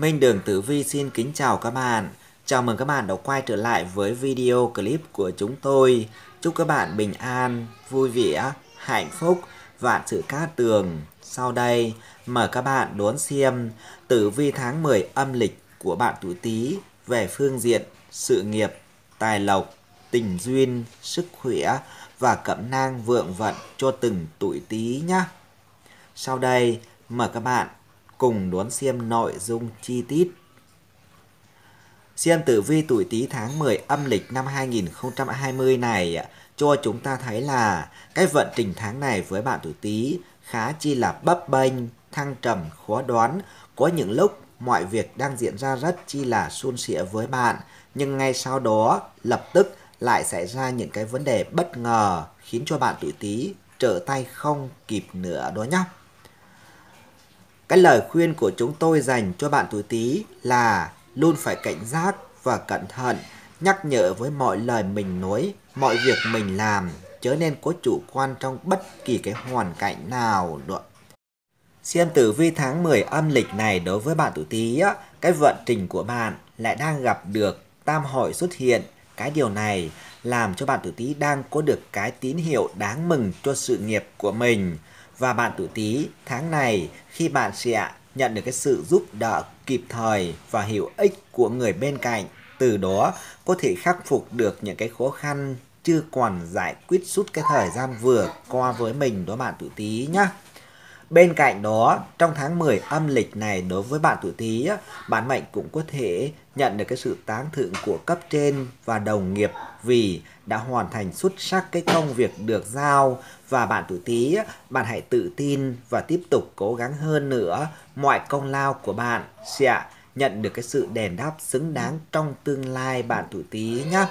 Minh Đường Tử Vi xin kính chào các bạn. Chào mừng các bạn đã quay trở lại với video clip của chúng tôi. Chúc các bạn bình an, vui vẻ, hạnh phúc, vạn sự cát tường. Sau đây, mời các bạn đón xem tử vi tháng 10 âm lịch của bạn tuổi Tý về phương diện sự nghiệp, tài lộc, tình duyên, sức khỏe và cẩm nang vượng vận cho từng tuổi Tý nhé. Sau đây, mời các bạn cùng đón xem nội dung chi tiết. Xem tử vi tuổi Tý tháng 10 âm lịch năm 2020 này cho chúng ta thấy là cái vận trình tháng này với bạn tuổi Tý khá chi là bấp bênh, thăng trầm, khó đoán. Có những lúc mọi việc đang diễn ra rất chi là suôn sẻ với bạn, nhưng ngay sau đó lập tức lại xảy ra những cái vấn đề bất ngờ khiến cho bạn tuổi Tý trở tay không kịp nữa đó nhé. Cái lời khuyên của chúng tôi dành cho bạn tuổi Tý là luôn phải cảnh giác và cẩn thận, nhắc nhở với mọi lời mình nói, mọi việc mình làm, chớ nên có chủ quan trong bất kỳ cái hoàn cảnh nào nữa. Xem tử vi tháng 10 âm lịch này đối với bạn tuổi Tý á, cái vận trình của bạn lại đang gặp được tam hội xuất hiện. Cái điều này làm cho bạn tuổi Tý đang có được cái tín hiệu đáng mừng cho sự nghiệp của mình. Và bạn tuổi Tý tháng này khi bạn sẽ nhận được cái sự giúp đỡ kịp thời và hữu ích của người bên cạnh, từ đó có thể khắc phục được những cái khó khăn chưa còn giải quyết suốt cái thời gian vừa qua với mình đó bạn tuổi Tý nhá. Bên cạnh đó, trong tháng 10 âm lịch này đối với bạn tuổi Tý, bạn mệnh cũng có thể nhận được cái sự tán thưởng của cấp trên và đồng nghiệp vì đã hoàn thành xuất sắc cái công việc được giao và bạn tuổi Tý, bạn hãy tự tin và tiếp tục cố gắng hơn nữa. Mọi công lao của bạn sẽ nhận được cái sự đền đáp xứng đáng trong tương lai bạn tuổi Tý nhé.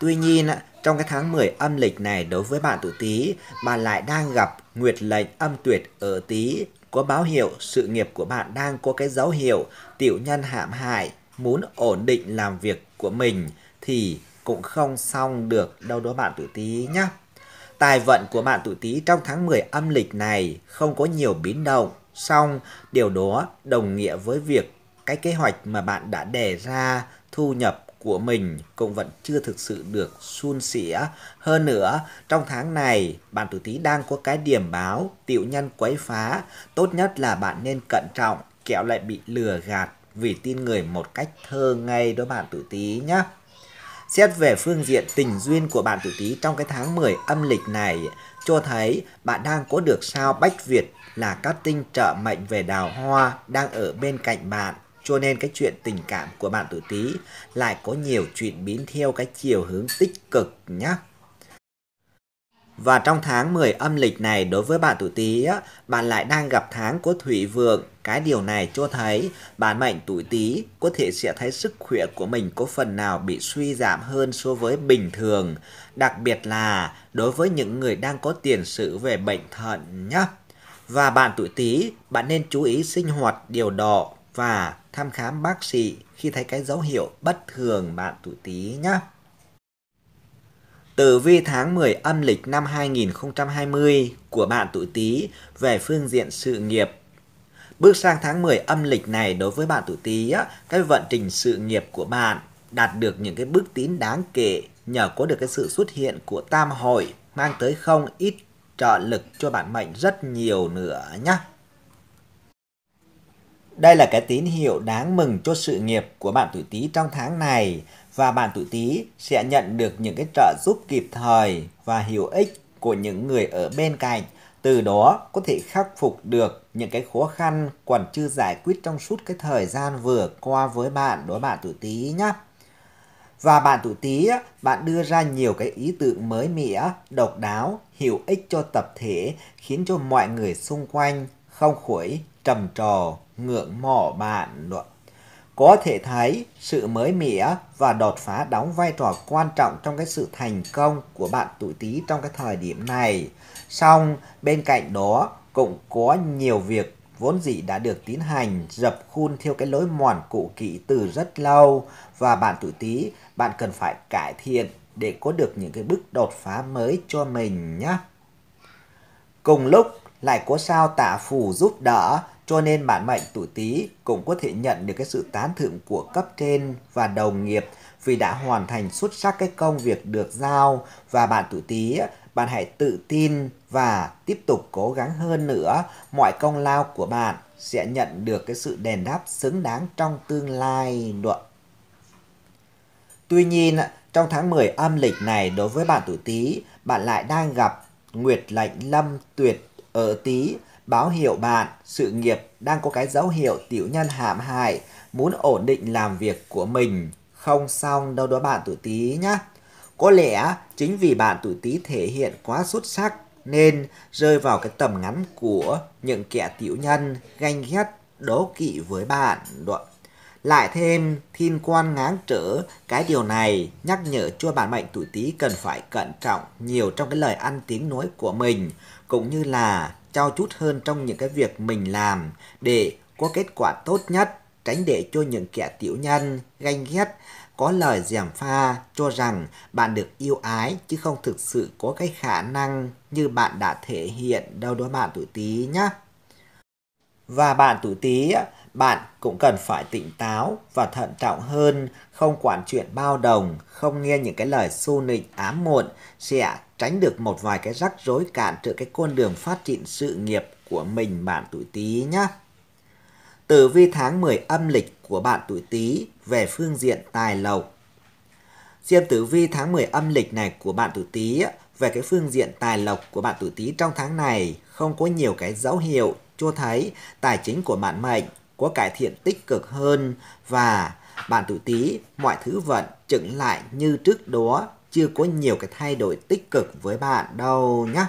Tuy nhiên, trong cái tháng 10 âm lịch này đối với bạn tuổi Tý, bạn lại đang gặp nguyệt lệnh âm tuyệt ở Tý, có báo hiệu sự nghiệp của bạn đang có cái dấu hiệu tiểu nhân hãm hại, muốn ổn định làm việc của mình thì cũng không xong được đâu đó bạn tuổi Tý nhé. Tài vận của bạn tuổi Tý trong tháng 10 âm lịch này không có nhiều biến động, song điều đó đồng nghĩa với việc cái kế hoạch mà bạn đã đề ra thu nhập của mình cũng vẫn chưa thực sự được suôn sẻ. Hơn nữa, trong tháng này, bạn tuổi Tý đang có cái điểm báo tiểu nhân quấy phá. Tốt nhất là bạn nên cẩn trọng, kẻo lại bị lừa gạt vì tin người một cách thơ ngay đó bạn tuổi Tý nhé. Xét về phương diện tình duyên của bạn tuổi Tý trong cái tháng 10 âm lịch này, cho thấy bạn đang có được sao Bách Việt là các tinh trợ mệnh về đào hoa đang ở bên cạnh bạn cho nên cái chuyện tình cảm của bạn tuổi Tý lại có nhiều chuyện biến theo cái chiều hướng tích cực nhé. Và trong tháng 10 âm lịch này đối với bạn tuổi Tý á, bạn lại đang gặp tháng của thủy vượng. Cái điều này cho thấy bạn mệnh tuổi Tý có thể sẽ thấy sức khỏe của mình có phần nào bị suy giảm hơn so với bình thường, đặc biệt là đối với những người đang có tiền sử về bệnh thận nhé. Và bạn tuổi Tý, bạn nên chú ý sinh hoạt điều độ và thăm khám bác sĩ khi thấy cái dấu hiệu bất thường bạn tuổi Tý nhé. Tử vi tháng 10 âm lịch năm 2020 của bạn tuổi Tý về phương diện sự nghiệp. Bước sang tháng 10 âm lịch này đối với bạn tuổi Tý, cái vận trình sự nghiệp của bạn đạt được những cái bước tiến đáng kể nhờ có được cái sự xuất hiện của tam hội mang tới không ít trợ lực cho bạn mệnh rất nhiều nữa nhé. Đây là cái tín hiệu đáng mừng cho sự nghiệp của bạn tuổi Tý trong tháng này và bạn tuổi Tý sẽ nhận được những cái trợ giúp kịp thời và hữu ích của những người ở bên cạnh. Từ đó có thể khắc phục được những cái khó khăn còn chưa giải quyết trong suốt cái thời gian vừa qua với bạn đối bạn tuổi Tý nhé. Và bạn tuổi Tý bạn đưa ra nhiều cái ý tưởng mới mẻ, độc đáo, hữu ích cho tập thể khiến cho mọi người xung quanh không khỏi trầm trồ ngưỡng mộ bạn luận Có thể thấy sự mới mẻ và đột phá đóng vai trò quan trọng trong cái sự thành công của bạn tuổi Tý trong cái thời điểm này. Song, bên cạnh đó, cũng có nhiều việc vốn dĩ đã được tiến hành, dập khuôn theo cái lối mòn cũ kỹ từ rất lâu và bạn tuổi Tý, bạn cần phải cải thiện để có được những cái bước đột phá mới cho mình nhé. Cùng lúc, lại có sao Tả phù giúp đỡ cho nên bạn mệnh tuổi Tý cũng có thể nhận được cái sự tán thưởng của cấp trên và đồng nghiệp vì đã hoàn thành xuất sắc cái công việc được giao. Và bạn tuổi Tý bạn hãy tự tin và tiếp tục cố gắng hơn nữa. Mọi công lao của bạn sẽ nhận được cái sự đền đáp xứng đáng trong tương lai đoạn Tuy nhiên, trong tháng 10 âm lịch này đối với bạn tuổi Tý, bạn lại đang gặp Nguyệt lệnh lâm tuyệt ở Tý, báo hiệu bạn sự nghiệp đang có cái dấu hiệu tiểu nhân hãm hại, muốn ổn định làm việc của mình. Không xong đâu đó bạn tuổi Tý nhá Có lẽ chính vì bạn tuổi Tý thể hiện quá xuất sắc nên rơi vào cái tầm ngắn của những kẻ tiểu nhân ganh ghét đố kỵ với bạn. Đoạn lại thêm thiên quan ngáng trở, cái điều này nhắc nhở cho bạn mệnh tuổi Tý cần phải cẩn trọng nhiều trong cái lời ăn tiếng nói của mình, cũng như là trao chút hơn trong những cái việc mình làm để có kết quả tốt nhất, tránh để cho những kẻ tiểu nhân, ganh ghét, có lời gièm pha cho rằng bạn được yêu ái chứ không thực sự có cái khả năng như bạn đã thể hiện đâu đó bạn tuổi Tý nhé. Và bạn tuổi Tý bạn cũng cần phải tỉnh táo và thận trọng hơn, không quản chuyện bao đồng, không nghe những cái lời xu nịnh ám muộn sẽ tránh được một vài cái rắc rối cản trở cái con đường phát triển sự nghiệp của mình bạn tuổi Tý nhé. Tử vi tháng 10 âm lịch của bạn tuổi Tý về phương diện tài lộc. Xem tử vi tháng 10 âm lịch này của bạn tuổi Tý về cái phương diện tài lộc của bạn tuổi Tý trong tháng này không có nhiều cái dấu hiệu cho thấy tài chính của bạn mệnh có cải thiện tích cực hơn và bạn tuổi Tý mọi thứ vẫn chững lại như trước đó, chưa có nhiều cái thay đổi tích cực với bạn đâu nhé.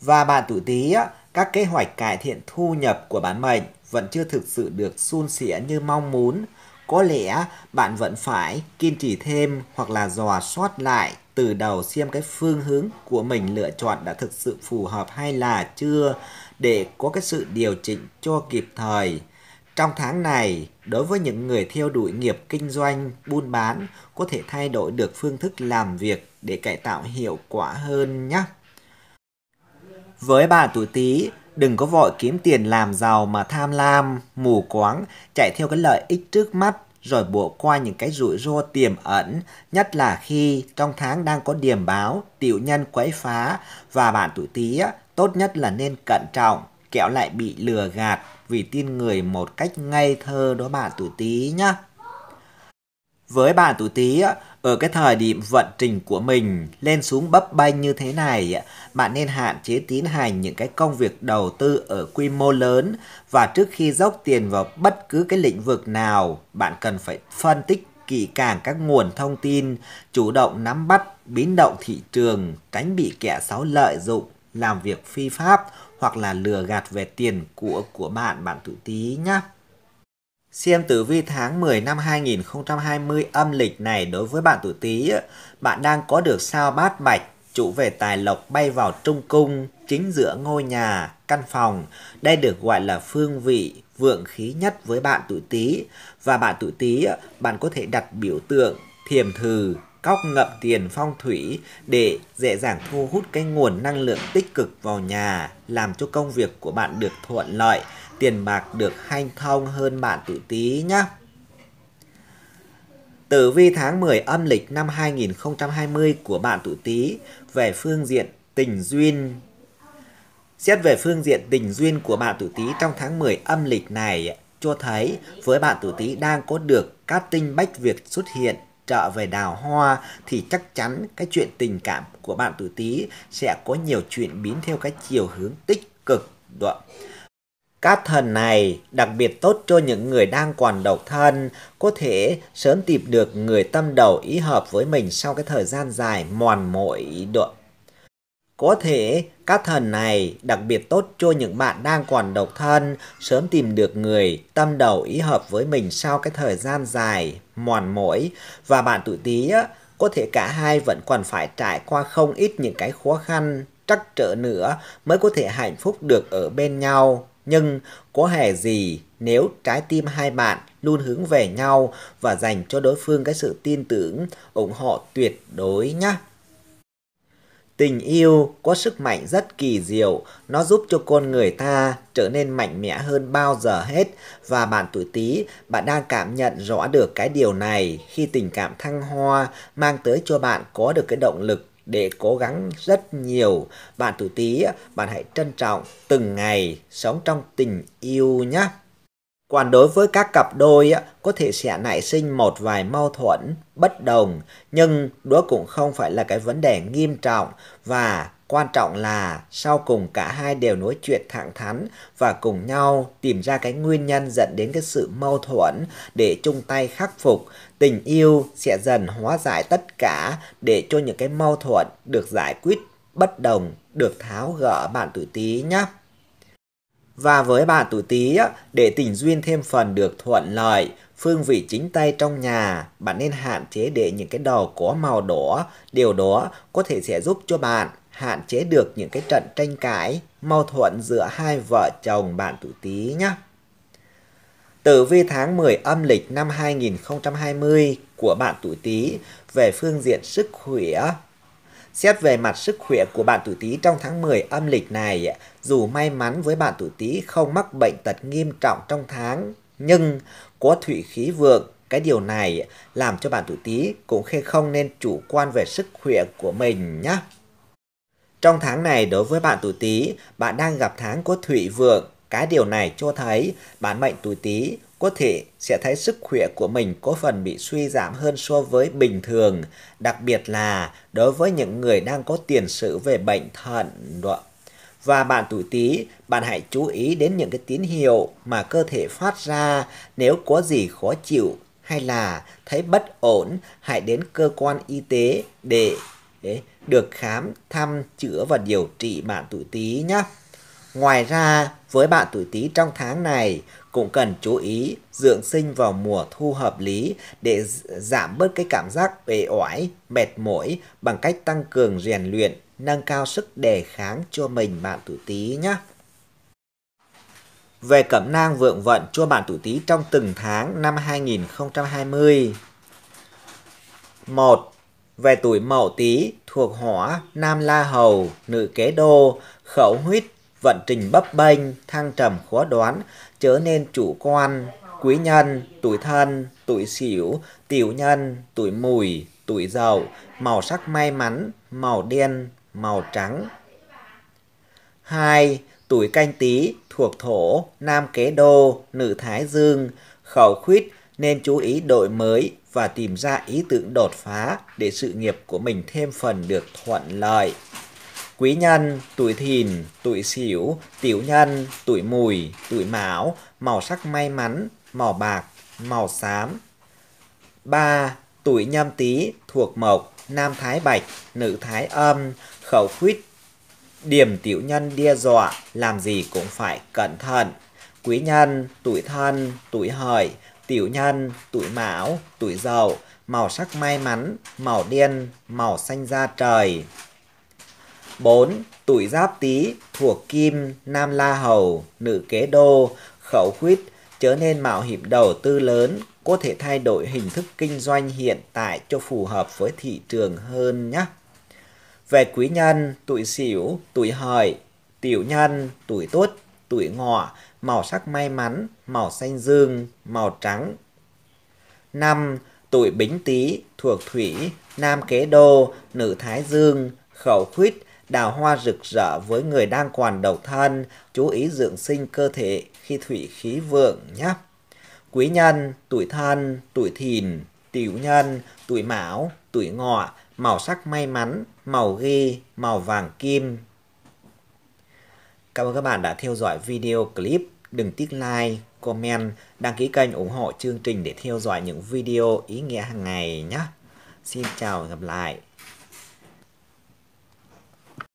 Và bạn tuổi Tý các kế hoạch cải thiện thu nhập của bản mệnh vẫn chưa thực sự được suôn sẻ như mong muốn. Có lẽ bạn vẫn phải kiên trì thêm hoặc là dò soát lại từ đầu xem cái phương hướng của mình lựa chọn đã thực sự phù hợp hay là chưa để có cái sự điều chỉnh cho kịp thời. Trong tháng này, đối với những người theo đuổi nghiệp kinh doanh, buôn bán, có thể thay đổi được phương thức làm việc để cải tạo hiệu quả hơn nhé. Với bà tuổi Tý, đừng có vội kiếm tiền làm giàu mà tham lam, mù quáng, chạy theo cái lợi ích trước mắt rồi bỏ qua những cái rủi ro tiềm ẩn, nhất là khi trong tháng đang có điểm báo, tiểu nhân quấy phá và bạn tuổi Tý tốt nhất là nên cẩn trọng, kẹo lại bị lừa gạt vì tin người một cách ngây thơ đó bạn tuổi Tý nhá. Với bạn tuổi Tý ở cái thời điểm vận trình của mình lên xuống bấp bênh như thế này, bạn nên hạn chế tiến hành những cái công việc đầu tư ở quy mô lớn và trước khi dốc tiền vào bất cứ cái lĩnh vực nào, bạn cần phải phân tích kỹ càng các nguồn thông tin, chủ động nắm bắt biến động thị trường, tránh bị kẻ xấu lợi dụng, làm việc phi pháp hoặc là lừa gạt về tiền của của bạn bạn tuổi Tý nhé. Xem tử vi tháng 10 năm 2020 âm lịch này đối với bạn tuổi Tý, bạn đang có được sao bát bạch chủ về tài lộc bay vào trung cung chính giữa ngôi nhà, căn phòng. Đây được gọi là phương vị vượng khí nhất với bạn tuổi Tý và bạn tuổi Tý bạn có thể đặt biểu tượng thiềm thừ cóc ngậm tiền phong thủy để dễ dàng thu hút cái nguồn năng lượng tích cực vào nhà, làm cho công việc của bạn được thuận lợi, tiền bạc được hanh thông hơn bạn tuổi Tý nhé. Tử vi tháng 10 âm lịch năm 2020 của bạn tuổi Tý về phương diện tình duyên. Xét về phương diện tình duyên của bạn tuổi Tý trong tháng 10 âm lịch này cho thấy với bạn tuổi Tý đang có được các tinh bách Việt xuất hiện trợ về đào hoa thì chắc chắn cái chuyện tình cảm của bạn tuổi Tý sẽ có nhiều chuyển biến theo cái chiều hướng tích cực. Đó. Các thần này đặc biệt tốt cho những người đang còn độc thân, có thể sớm tìm được người tâm đầu ý hợp với mình sau cái thời gian dài mòn mỏi độ. Có thể các thần này đặc biệt tốt cho những bạn đang còn độc thân, sớm tìm được người tâm đầu ý hợp với mình sau cái thời gian dài mòn mỏi và bạn tuổi Tý có thể cả hai vẫn còn phải trải qua không ít những cái khó khăn trắc trở nữa mới có thể hạnh phúc được ở bên nhau nhưng có hề gì nếu trái tim hai bạn luôn hướng về nhau và dành cho đối phương cái sự tin tưởng, ủng hộ tuyệt đối nhé. Tình yêu có sức mạnh rất kỳ diệu, nó giúp cho con người ta trở nên mạnh mẽ hơn bao giờ hết và bạn tuổi Tý, bạn đang cảm nhận rõ được cái điều này khi tình cảm thăng hoa mang tới cho bạn có được cái động lực để cố gắng rất nhiều. Bạn tuổi Tý, bạn hãy trân trọng từng ngày sống trong tình yêu nhé. Còn đối với các cặp đôi có thể sẽ nảy sinh một vài mâu thuẫn, bất đồng, nhưng đó cũng không phải là cái vấn đề nghiêm trọng và quan trọng là sau cùng cả hai đều nói chuyện thẳng thắn và cùng nhau tìm ra cái nguyên nhân dẫn đến cái sự mâu thuẫn để chung tay khắc phục. Tình yêu sẽ dần hóa giải tất cả để cho những cái mâu thuẫn được giải quyết bất đồng được tháo gỡ bạn tuổi Tý nhé. Và với bạn tuổi Tý, để tình duyên thêm phần được thuận lợi, phương vị chính tay trong nhà, bạn nên hạn chế để những cái đồ có màu đỏ. Điều đó có thể sẽ giúp cho bạn hạn chế được những cái trận tranh cãi, mâu thuẫn giữa hai vợ chồng bạn tuổi Tý nhé. Tử vi tháng 10 âm lịch năm 2020 của bạn tuổi Tý về phương diện sức khỏe Xét về mặt sức khỏe của bạn tuổi Tý trong tháng 10 âm lịch này, dù may mắn với bạn tuổi Tý không mắc bệnh tật nghiêm trọng trong tháng, nhưng có thủy khí vượng, cái điều này làm cho bạn tuổi Tý cũng không nên chủ quan về sức khỏe của mình nhé. Trong tháng này đối với bạn tuổi Tý, bạn đang gặp tháng có thủy vượng, cái điều này cho thấy bạn mệnh tuổi Tý có thể sẽ thấy sức khỏe của mình có phần bị suy giảm hơn so với bình thường, đặc biệt là đối với những người đang có tiền sử về bệnh thận. Và bạn tuổi Tý, bạn hãy chú ý đến những cái tín hiệu mà cơ thể phát ra nếu có gì khó chịu hay là thấy bất ổn, hãy đến cơ quan y tế để, để được khám, thăm, chữa và điều trị bạn tuổi Tý nhé. Ngoài ra, với bạn tuổi Tý trong tháng này cũng cần chú ý dưỡng sinh vào mùa thu hợp lý để giảm bớt cái cảm giác uể oải, mệt mỏi bằng cách tăng cường rèn luyện, nâng cao sức đề kháng cho mình bạn tuổi Tý nhé. Về cẩm nang vượng vận cho bạn tuổi Tý trong từng tháng năm 2020. 1. Về tuổi Mậu Tý thuộc hỏa, nam la hầu, nữ kế đô, khẩu huyết, vận trình bấp bênh, thăng trầm khó đoán, trở nên chủ quan, quý nhân, tuổi thân, tuổi xỉu, tiểu nhân, tuổi mùi, tuổi dậu, màu sắc may mắn, màu đen, màu trắng. 2. Tuổi canh tí thuộc thổ, nam kế đô, nữ thái dương, khẩu khuyết nên chú ý đổi mới và tìm ra ý tưởng đột phá để sự nghiệp của mình thêm phần được thuận lợi quý nhân, tuổi thìn, tuổi sửu, tiểu nhân, tuổi mùi, tuổi mão, màu sắc may mắn, màu bạc, màu xám. 3. Tuổi nhâm tý thuộc mộc, nam thái bạch, nữ thái âm, khẩu khuyết, điểm tiểu nhân đe dọa, làm gì cũng phải cẩn thận. Quý nhân, tuổi thân, tuổi hợi, tiểu nhân, tuổi mão, tuổi dậu, màu sắc may mắn, màu đen, màu xanh da trời. 4. Tuổi giáp tý thuộc kim, nam la hầu, nữ kế đô, khẩu khuyết, trở nên mạo hiểm đầu tư lớn, có thể thay đổi hình thức kinh doanh hiện tại cho phù hợp với thị trường hơn nhé. Về quý nhân, tuổi sửu, tuổi hợi, tiểu nhân, tuổi tuất, tuổi ngọ, màu sắc may mắn, màu xanh dương, màu trắng. 5. Tuổi bính tý thuộc thủy, nam kế đô, nữ thái dương, khẩu khuyết, Đào hoa rực rỡ với người đang còn độc thân, chú ý dưỡng sinh cơ thể khi thủy khí vượng nhé. Quý nhân, tuổi thân, tuổi thìn, tiểu nhân, tuổi mão, tuổi ngọ, màu sắc may mắn, màu ghi, màu vàng kim. Cảm ơn các bạn đã theo dõi video clip. Đừng tiếc like, comment, đăng ký kênh ủng hộ chương trình để theo dõi những video ý nghĩa hàng ngày nhé. Xin chào và gặp lại.